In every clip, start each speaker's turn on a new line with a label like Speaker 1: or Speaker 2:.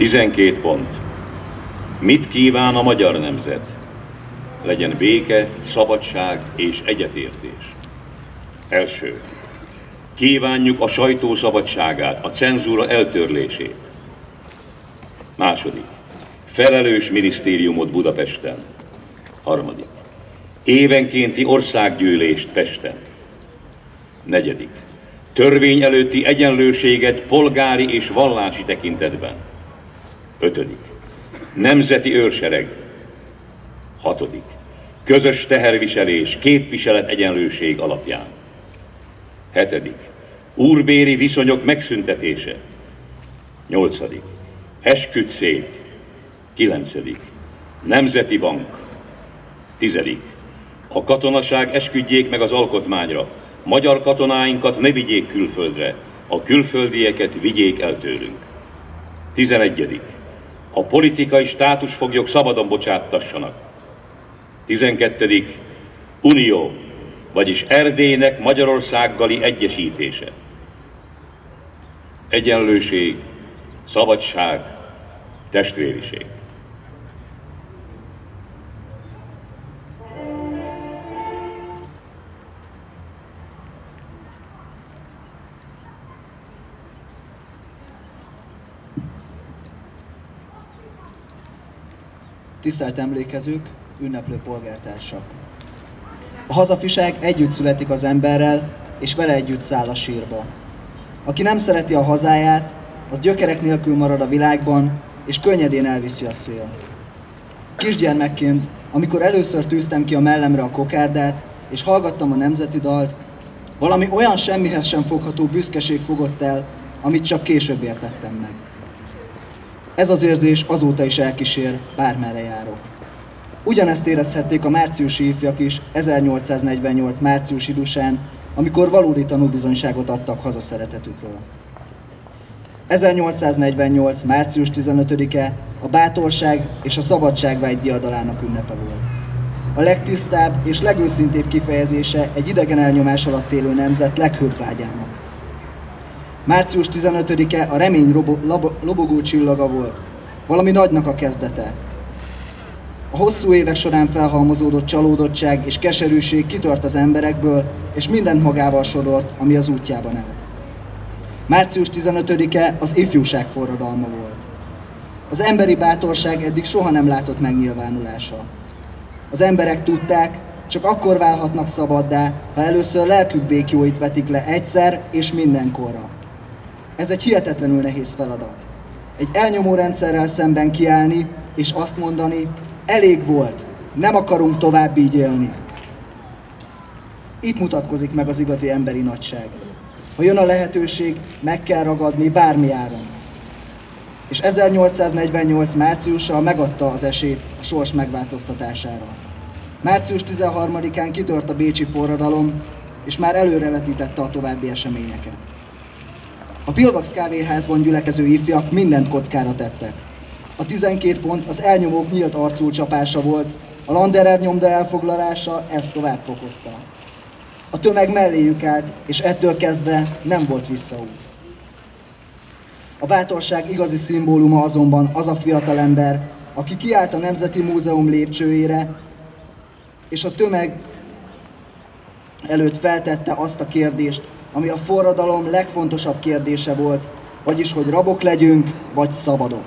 Speaker 1: 12 pont. Mit kíván a magyar nemzet? Legyen béke, szabadság és egyetértés. Első. Kívánjuk a sajtó szabadságát, a cenzúra eltörlését. Második. Felelős minisztériumot Budapesten. Harmadik. Évenkénti országgyűlést Pesten. Negyedik. Törvény előtti egyenlőséget polgári és vallási tekintetben. Ötödik. Nemzeti őrsereg. Hatodik. Közös teherviselés, képviselet egyenlőség alapján. Hetedik. Úrbéri viszonyok megszüntetése. Nyolcadik. Esküdszék. Kilencedik. Nemzeti Bank. Tizedik. A katonaság esküdjék meg az alkotmányra. Magyar katonáinkat ne vigyék külföldre, a külföldieket vigyék el tőlünk. Tizenegyedik. A politikai státusfoglyok szabadon bocsáttassanak. Tizenkettedik. Unió, vagyis Erdélynek Magyarországgali egyesítése. Egyenlőség, szabadság, testvériség.
Speaker 2: Tisztelt emlékezők, ünneplő polgártársak! A hazafiság együtt születik az emberrel, és vele együtt száll a sírba. Aki nem szereti a hazáját, az gyökerek nélkül marad a világban, és könnyedén elviszi a szél. Kisgyermekként, amikor először tűztem ki a mellemre a kokárdát, és hallgattam a nemzeti dalt, valami olyan semmihez sem fogható büszkeség fogott el, amit csak később értettem meg. Ez az érzés azóta is elkísér, bármerre járok. Ugyanezt érezhették a márciusi ifjak is 1848 márciusi dusán, amikor valódi tanúbizonyságot adtak hazaszeretetükről. 1848. március 15-e a bátorság és a szabadságvágy diadalának ünnepe volt. A legtisztább és legőszintébb kifejezése egy idegen elnyomás alatt élő nemzet leghőbb vágyának. Március 15-e a remény lobogó csillaga volt, valami nagynak a kezdete. A hosszú évek során felhalmozódott csalódottság és keserűség kitört az emberekből, és mindent magával sodort, ami az útjában állt. Március 15-e az ifjúság forradalma volt. Az emberi bátorság eddig soha nem látott megnyilvánulása. Az emberek tudták, csak akkor válhatnak szabaddá, ha először lelkük békjóit vetik le egyszer és mindenkorra. Ez egy hihetetlenül nehéz feladat. Egy elnyomó rendszerrel szemben kiállni, és azt mondani, elég volt, nem akarunk tovább így élni. Itt mutatkozik meg az igazi emberi nagyság. Ha jön a lehetőség, meg kell ragadni bármi áron. És 1848 márciusa megadta az esélyt a sors megváltoztatására. Március 13-án kitört a Bécsi forradalom, és már előrevetítette a további eseményeket. A Pilvax kávéházban gyülekező ifjak mindent kockára tettek. A 12 pont az elnyomók nyílt arcú csapása volt, a Landerer nyomda elfoglalása ezt tovább fokozta. A tömeg melléjük állt, és ettől kezdve nem volt visszaút. A bátorság igazi szimbóluma azonban az a fiatalember, aki kiállt a Nemzeti Múzeum lépcsőjére, és a tömeg előtt feltette azt a kérdést, ami a forradalom legfontosabb kérdése volt, vagyis hogy rabok legyünk, vagy szabadok.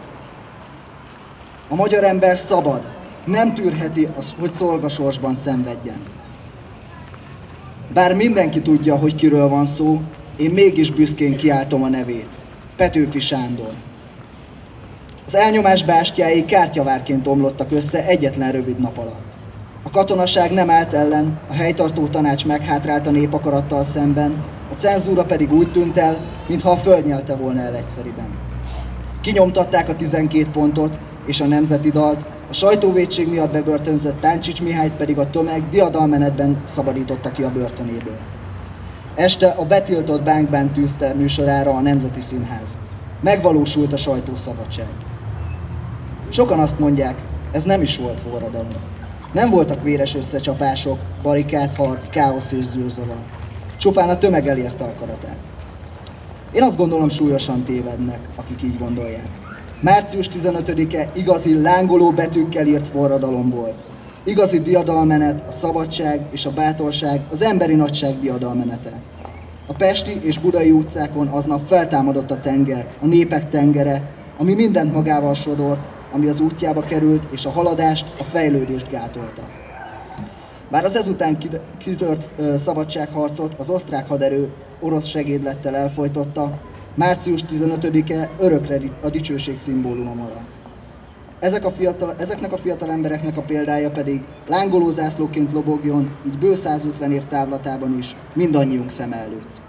Speaker 2: A magyar ember szabad, nem tűrheti, az, hogy szolgasorsban szenvedjen. Bár mindenki tudja, hogy kiről van szó, én mégis büszkén kiáltom a nevét. Petőfi Sándor. Az elnyomás bástyái kártyavárként omlottak össze egyetlen rövid nap alatt. A katonaság nem állt ellen, a helytartó tanács meghátrált a népakarattal szemben, a cenzúra pedig úgy tűnt el, mintha a föld nyelte volna el egyszeriben. Kinyomtatták a 12 pontot és a nemzeti dalt, a sajtóvédség miatt bebörtönzött Táncsics Mihályt pedig a tömeg diadalmenetben szabadította ki a börtönéből. Este a betiltott Bánkbán tűzte műsorára a Nemzeti Színház. Megvalósult a sajtószabadság. Sokan azt mondják, ez nem is volt forradalom. Nem voltak véres összecsapások, harc, káosz és zűrzavar. Csupán a tömeg elérte akaratát. Én azt gondolom súlyosan tévednek, akik így gondolják. Március 15-e igazi lángoló betűkkel írt forradalom volt. Igazi diadalmenet, a szabadság és a bátorság, az emberi nagyság diadalmenete. A Pesti és Budai utcákon aznap feltámadott a tenger, a népek tengere, ami mindent magával sodort, ami az útjába került, és a haladást, a fejlődést gátolta. Bár az ezután kitört szabadságharcot az osztrák haderő orosz segédlettel elfolytotta, március 15-e örökre a dicsőség szimbóluma maradt. Ezek a fiatal, ezeknek a fiatal embereknek a példája pedig lángoló zászlóként lobogjon, így bő 150 év távlatában is, mindannyiunk szem előtt.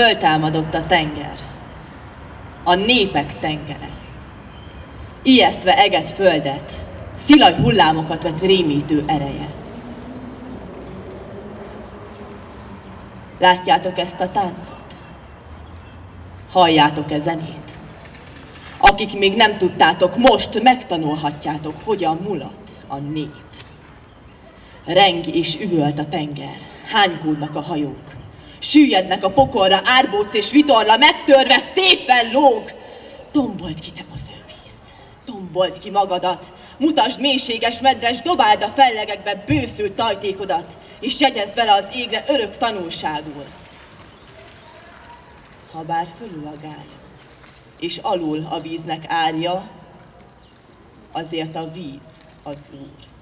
Speaker 3: Föltámadott a tenger, a népek tengere. Ijesztve eget földet, szilaj hullámokat vett rémítő ereje. Látjátok ezt a táncot? Halljátok-e zenét? Akik még nem tudtátok, most megtanulhatjátok, hogyan mulat a nép. Reng és üvölt a tenger, hánykódnak a hajók. Süllyednek a pokolra, árbóc és vitorla, megtörve, tépen lóg. Tombolt ki te az víz, tombolt ki magadat, mutasd mélységes medres, dobáld a fellegekbe bőszült tajtékodat, és jegyezd vele az égre örök tanulságul. Ha bár fölül a gály, és alul a víznek árja, azért a víz az Úr.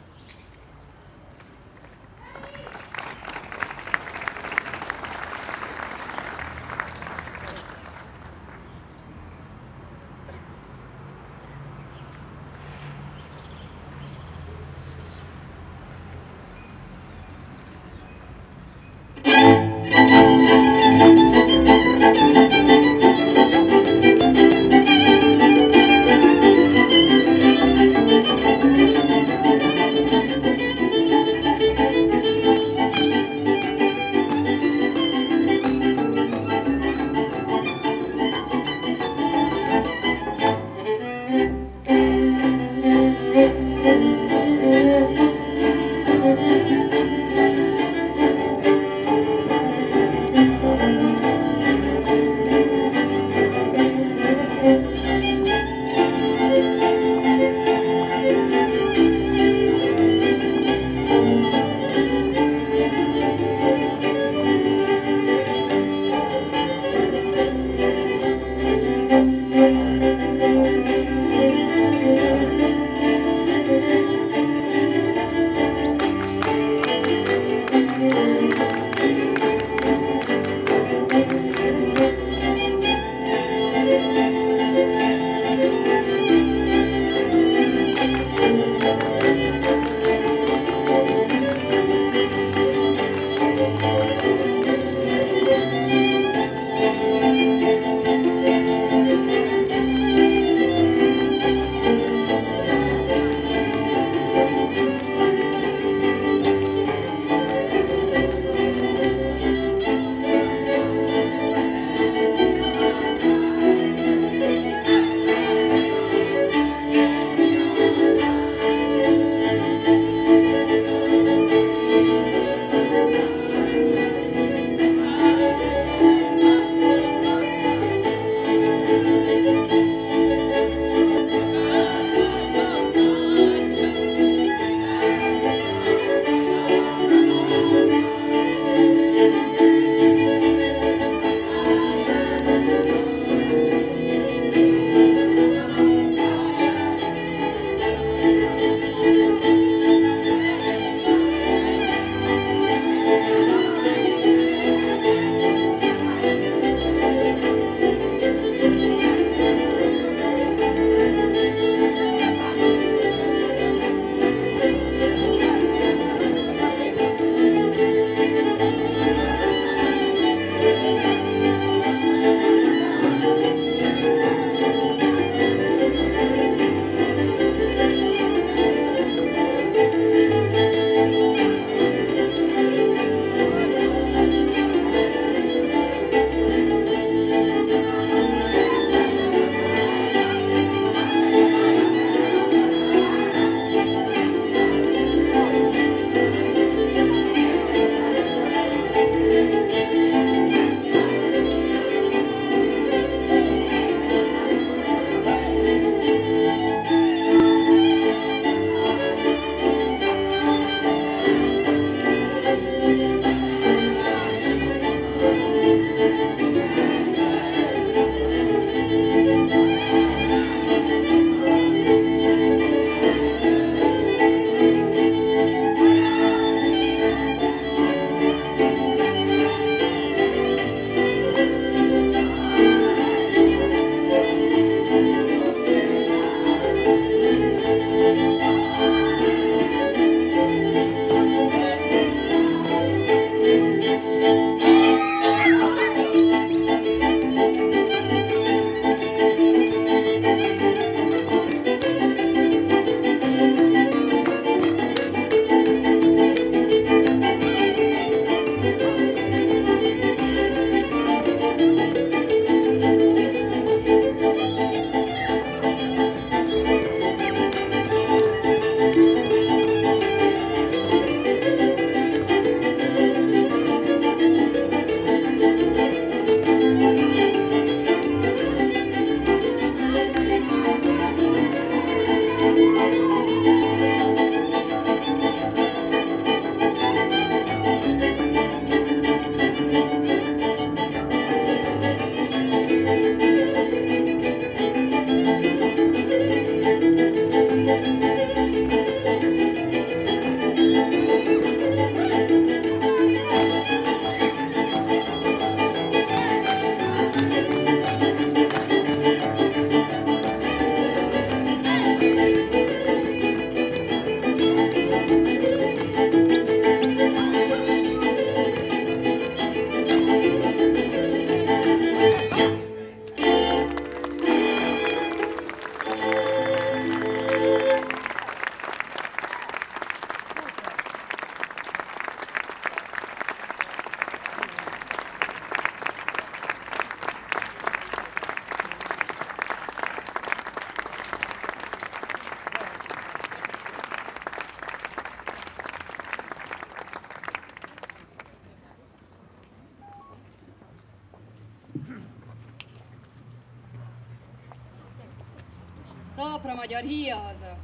Speaker 4: Talpra magyar, híja haza.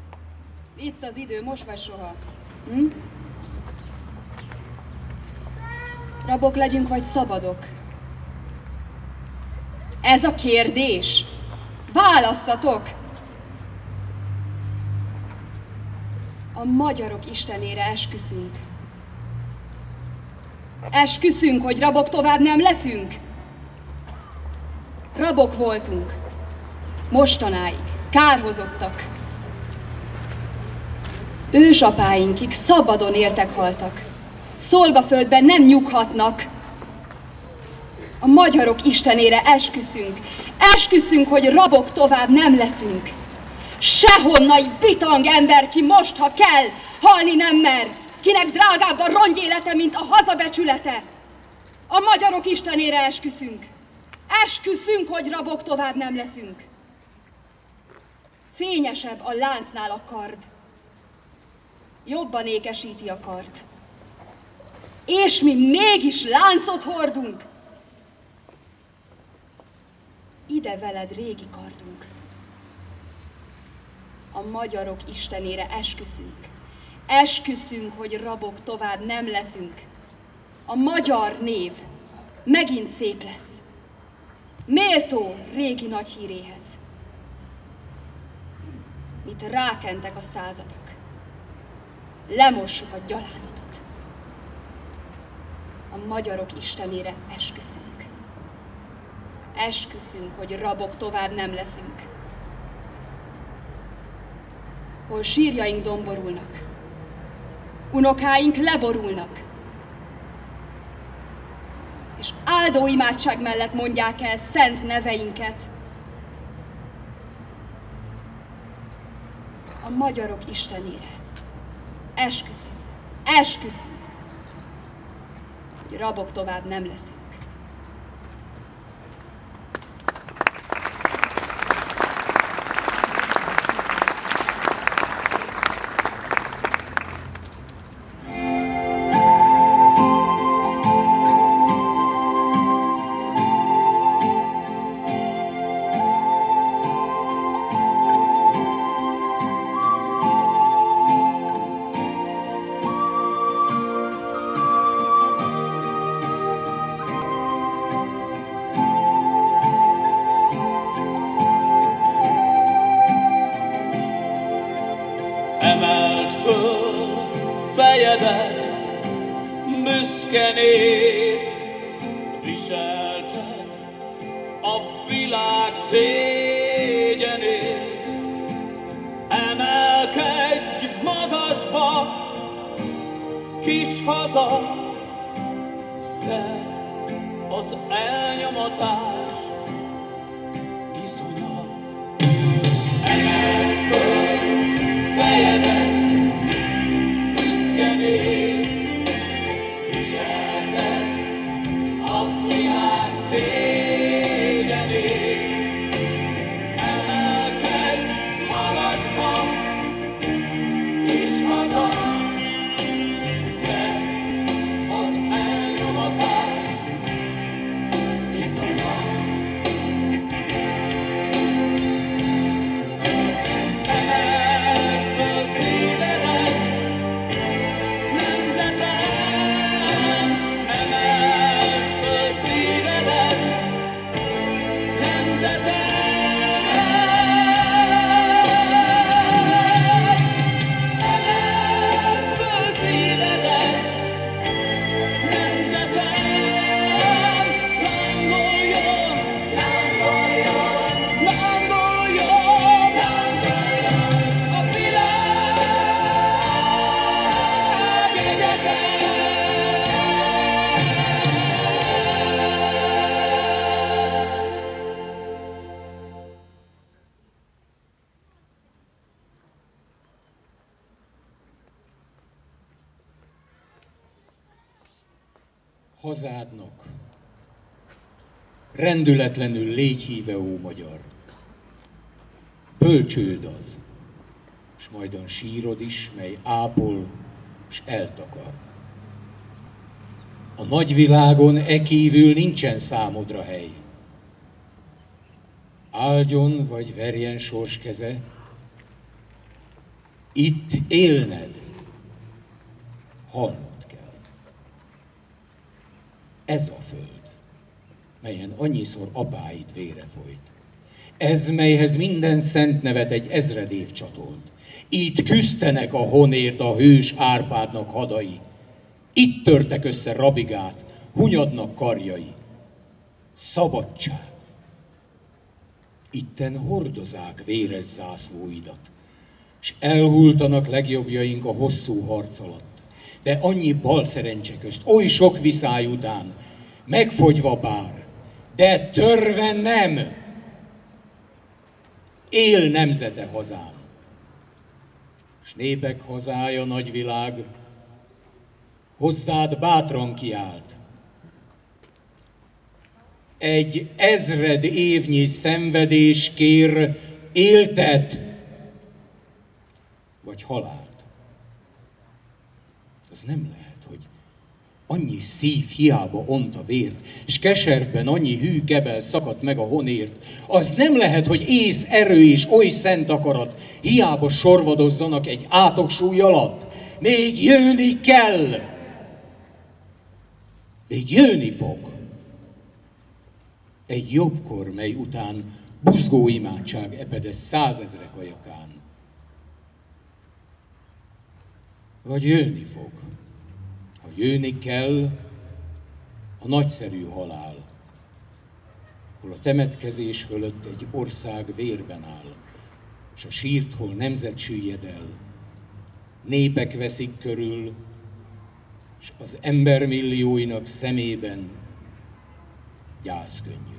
Speaker 4: Itt az idő, most vagy soha. Hm? Rabok legyünk, vagy szabadok? Ez a kérdés. Válasszatok! A magyarok istenére esküszünk. Esküszünk, hogy rabok tovább nem leszünk. Rabok voltunk. Mostanáig. Kárhozottak. Ősapáinkig szabadon éltek haltak. Szolgaföldben nem nyughatnak. A magyarok istenére esküszünk. Esküszünk, hogy rabok tovább nem leszünk. Sehonnan bitang ember ki most, ha kell, halni nem mer. Kinek drágább a rongyélete, mint a hazabecsülete. A magyarok istenére esküszünk. Esküszünk, hogy rabok tovább nem leszünk. Fényesebb a láncnál a kard. Jobban ékesíti a kart. És mi mégis láncot hordunk. Ide veled régi kardunk. A magyarok istenére esküszünk. Esküszünk, hogy rabok tovább nem leszünk. A magyar név megint szép lesz. Méltó régi nagy híréhez. Mit rákentek a századok. Lemossuk a gyalázatot. A magyarok istenére esküszünk. Esküszünk, hogy rabok tovább nem leszünk. Hol sírjaink domborulnak, unokáink leborulnak, és áldó imádság mellett mondják el szent neveinket. A magyarok istenére. Esküszünk, esküszünk, hogy rabok tovább nem leszünk.
Speaker 5: Hazádnak. Rendületlenül légy híve, ó magyar. Bölcsőd az, és majdan sírod is, mely ápol, és eltakar. A nagyvilágon e kívül nincsen számodra hely. Áldjon vagy verjen sors keze,
Speaker 6: Itt élned, halnod kell. Ez a föld, melyen annyiszor apáit vére folyt. Ez, melyhez minden szent nevet egy ezred év csatolt. Itt küzdenek a honért a hős Árpádnak hadai. Itt törtek össze rabigát, hunyadnak karjai. Szabadság. Itten hordozák véres zászlóidat, és elhultanak legjobbjaink a hosszú harc alatt. De annyi bal szerencse közt, oly sok viszály után, megfogyva bár, de törve nem. Él nemzete hazám, s népek hazája nagyvilág, hozzád bátran kiált. Egy ezred évnyi szenvedés kér éltet, vagy halált. Az nem lehet, annyi szív hiába ont a vért, és keservben annyi hű kebel szakadt meg a honért. Az nem lehet, hogy ész, erő és oly szent akarat hiába sorvadozzanak egy átoksúly alatt. Még jönni kell! Még jönni fog! Egy jobbkor, mely után buzgó imádság epedes százezrek ajakán. Vagy jönni fog. Jönni kell, a nagyszerű halál, hol a temetkezés fölött egy ország vérben áll, és a sírt, hol nemzet süllyed el, népek veszik körül, és az ember millióinak szemében gyász könnyű.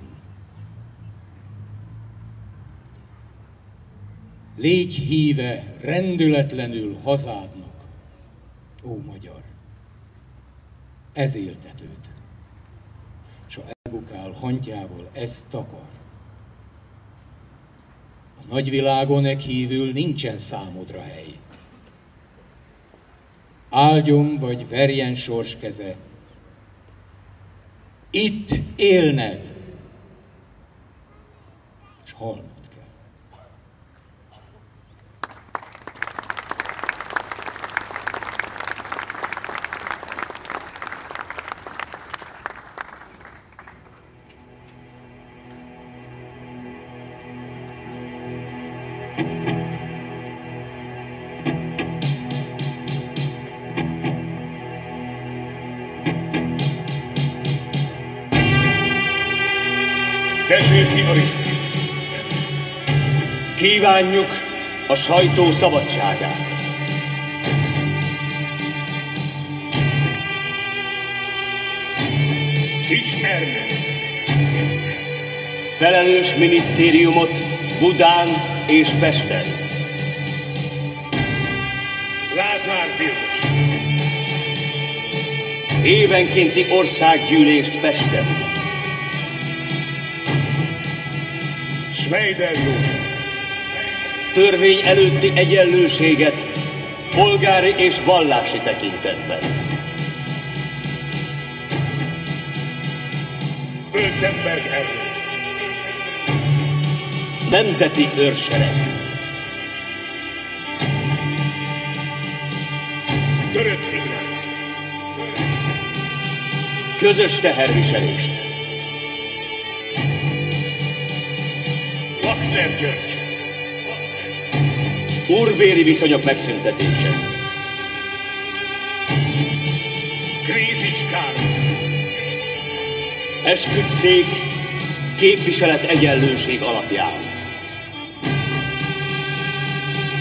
Speaker 6: Légy híve rendületlenül hazádnak, ó magyar, ez éltetőd. És ha elbukál hantjával, ezt takar. A nagyvilágon e kívül nincsen számodra hely. Áldjon vagy verjen sors keze, itt élned, és halnod.
Speaker 7: Kívánjuk a sajtó szabadságát.
Speaker 8: Ismernek!
Speaker 7: Felelős minisztériumot Budán és Pesten.
Speaker 8: Lázár Vilmos.
Speaker 7: Évenkénti országgyűlést Pesten.
Speaker 8: Schweider József
Speaker 7: törvény előtti egyenlőséget polgári és vallási tekintetben.
Speaker 8: Öltenberg Erőt.
Speaker 7: Nemzeti őrsereg.
Speaker 8: Törött Ignác.
Speaker 7: Közös teherviselést.
Speaker 8: Wagner György.
Speaker 7: Úrbéri viszonyok megszüntetése.
Speaker 8: Krízis Károly.
Speaker 7: Esküdtszék képviselet egyenlőség alapján.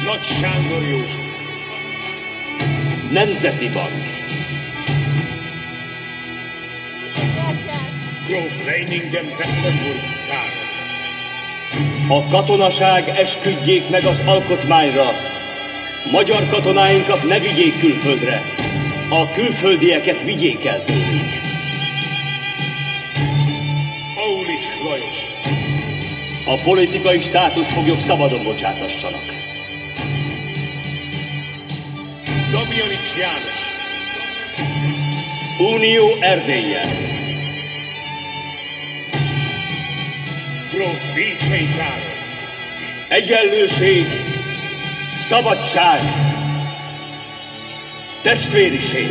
Speaker 8: Nagy Sándor József.
Speaker 7: Nemzeti Bank.
Speaker 8: Gróf Leiningen Westerburg Károly.
Speaker 7: A katonaság esküdjék meg az alkotmányra. Magyar katonáinkat ne vigyék külföldre. A külföldieket vigyék el tőlünk.
Speaker 8: Aulich Lajos.
Speaker 7: A politikai státuszfoglyok szabadon bocsátassanak.
Speaker 8: Damjanics János.
Speaker 7: Unió Erdélyen.
Speaker 8: Gróf Bécsei Károly.
Speaker 7: Egyenlőség,
Speaker 9: Szabadság! Testvériség!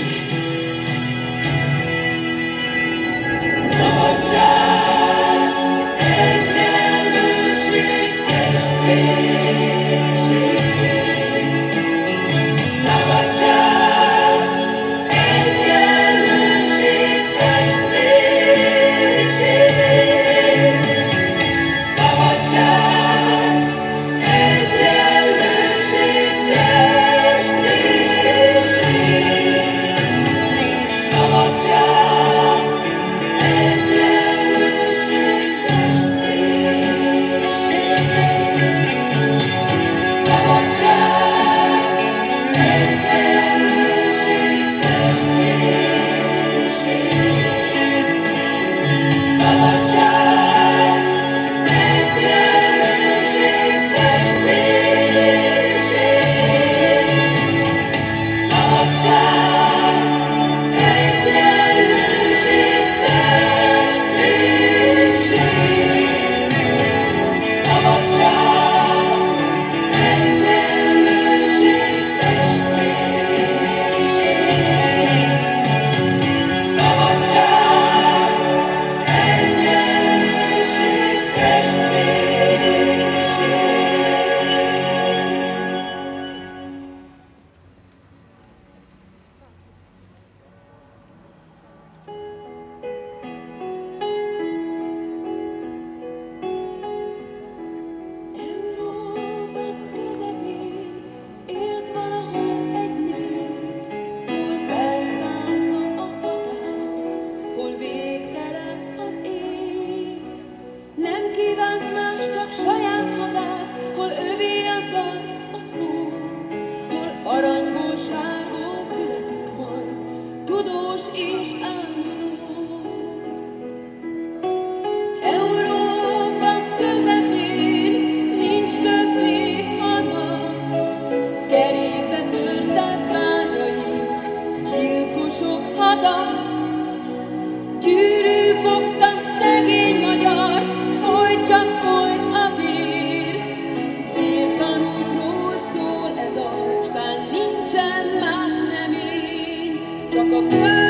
Speaker 10: Szól e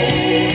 Speaker 10: day.